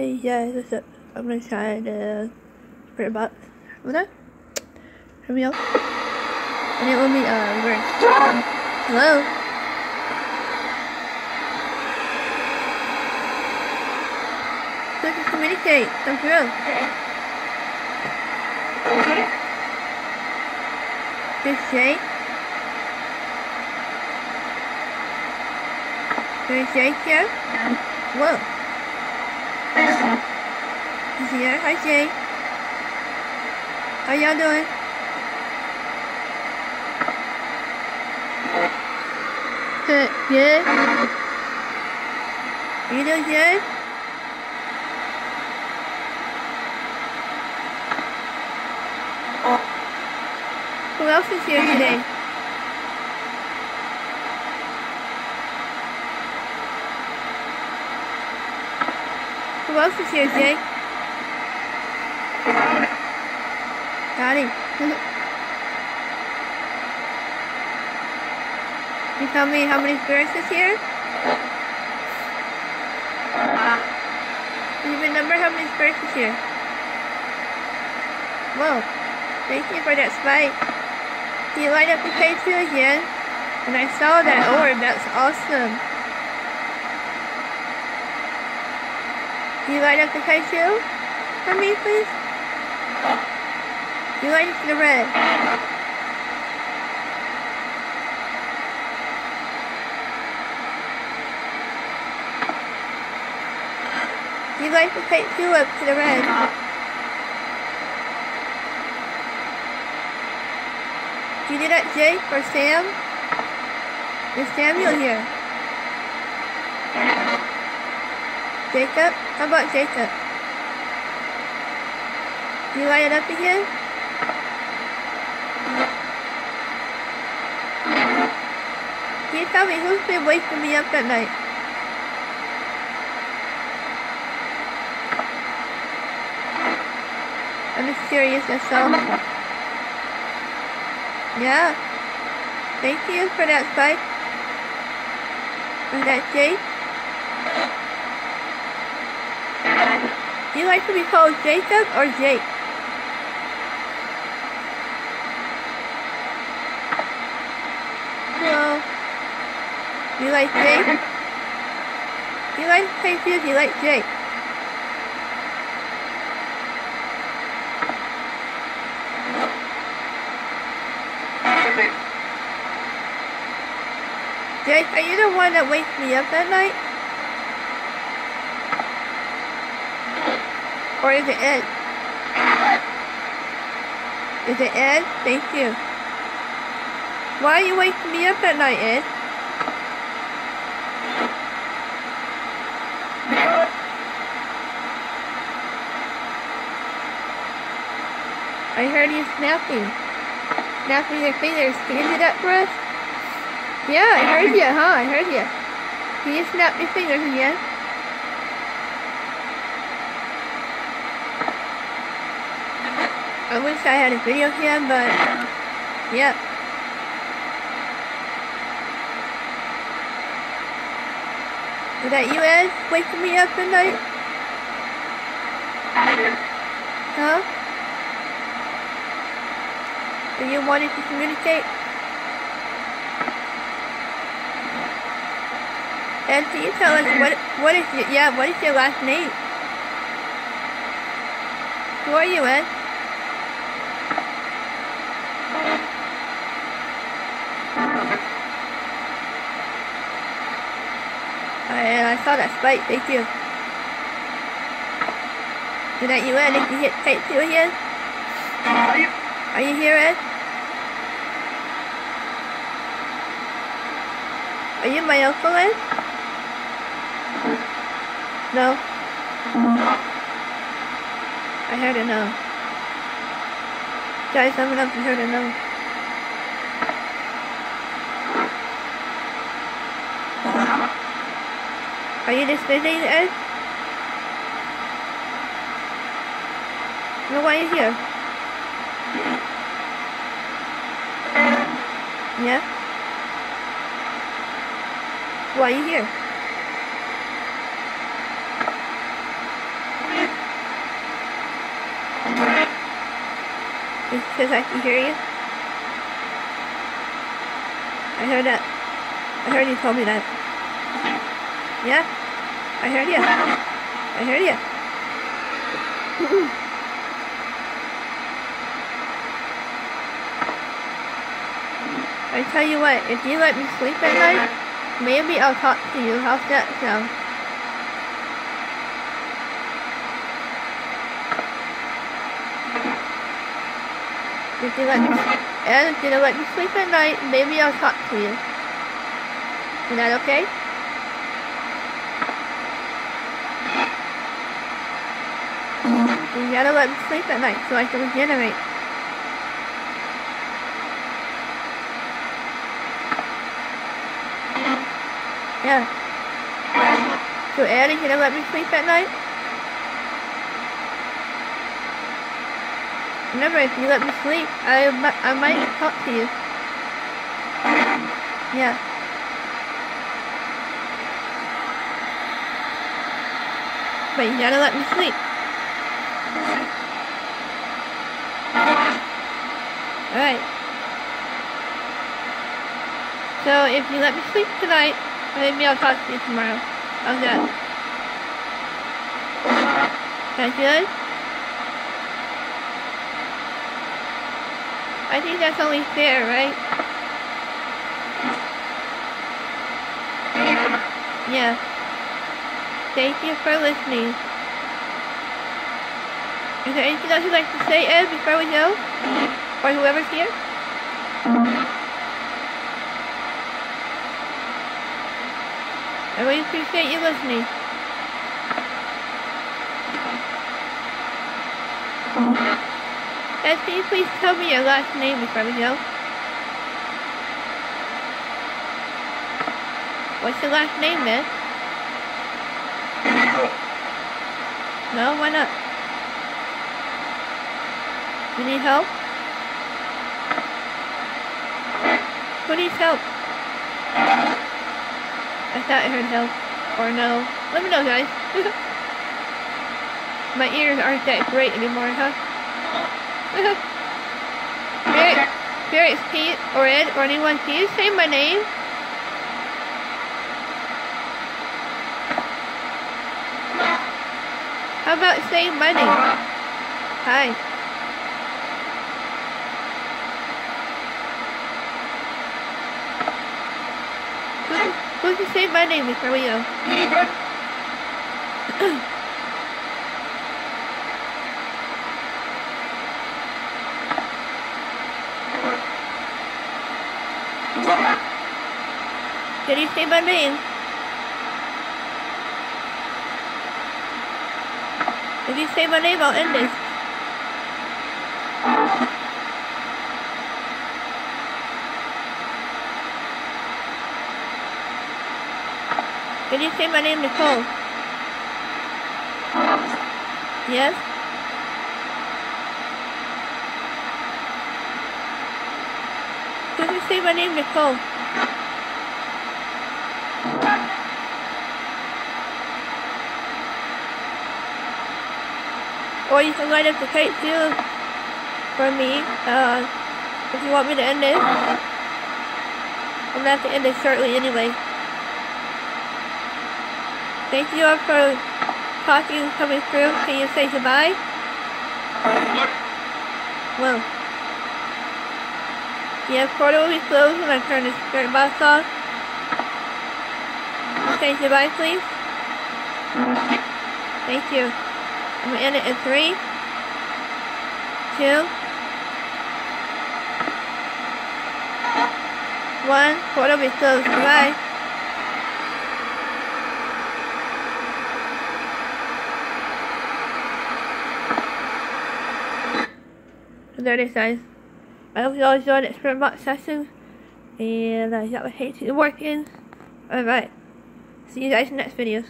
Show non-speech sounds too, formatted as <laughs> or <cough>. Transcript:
Hey guys, what's up? I'm gonna try to spirit box. What up? Hear me out? And it will be, uh, reverse. Hello? Click to communicate. Come through. Okay. Okay. This Jay. There's Jay here. Whoa. Here. Hi, Jay. How y'all doing? Good. Good. You doing good? Who else is here today? Who else is here, Jay? <laughs> You tell me how many spirits is here? Do you remember how many spirits is here? Whoa. Thank you for that spike. You light up the K2 again. And I saw that ah. orb. That's awesome. You light up the K2 for me, please? You light it to the red. You light the two up to the red. You do that, Jake or Sam? Is Samuel here? Jacob? How about Jacob? You light it up again? You tell me who's been waking me up at night? I'm just curious, that's all. Yeah. Thank you for that spike. Was that Jake? Do you like to be called Jacob or Jake? Hello. You like Jake? You like Jake too? You like Jake? Jake, are you the one that wakes me up at night? Or is it Ed? Is it Ed? Thank you. Why are you waking me up at night, Ed? I heard you snapping. Snapping your fingers. Can you do that for us? Yeah, I heard you, huh? I heard you. Can you snap your fingers again? I wish I had a video cam, but yeah. Is that you, Ed? Waking me up at night? Huh? Are you wanting to communicate? And can you tell us mm-hmm. what what is your yeah, what is your last name? Who are you, Ed? I, I saw that spike, thank you. Did that you, Ed? Did you hit K2 again? Are you here, Ed? Are you my uncle, Ed? No? I heard a no. Guys, I'm I heard a no. Are you just busy, Ed? No, why are you here? Yeah? Why are you here? Because I can hear you? I heard that. I heard you told me that. Yeah? I heard you. I heard you. <laughs> I tell you what, if you let me sleep at night, maybe I'll talk to you. How's that sound? If you let me, and if you let me sleep at night, maybe I'll talk to you. Is that okay? You gotta let me sleep at night so I can regenerate. Yeah. So can you let me sleep at night? Remember, if you let me sleep, I, I might talk to you. Yeah. But you gotta let me sleep. Alright. So if you let me sleep tonight, maybe I'll talk to you tomorrow. How's that? That good? I think that's only fair, right? Yeah. Thank you for listening. Is there anything else you'd like to say, Ed, before we go? Or whoever's here? I really appreciate you listening. Ed, can you please tell me your last name before we go? What's your last name, man? No, why not? You need help? Who needs help? I thought I heard no. Or no. Let me know, guys. <laughs> My ears aren't that great anymore, huh? <laughs> Spirit, Spirit, Pete, or Ed, or anyone, can you say my name? How about saying my name? Hi. Who can say my name before we go? Can you say my name? If you say my name, I'll end this. My name, is Nicole? Yes? Can you say my name, Nicole? Or you can light up the K2 for me, uh, if you want me to end it. I'm gonna have to end it shortly anyway. Thank you all for talking and coming through. Can you say goodbye? Well. Yeah, portal will be closed when I turn the spirit box off. Say goodbye, please. Thank you. I'm gonna end it in three, two, one. Portal will be closed. Goodbye. Is guys. I hope you all enjoyed the Spirit Box session. And uh, I got my hate working. Alright. See you guys in the next videos.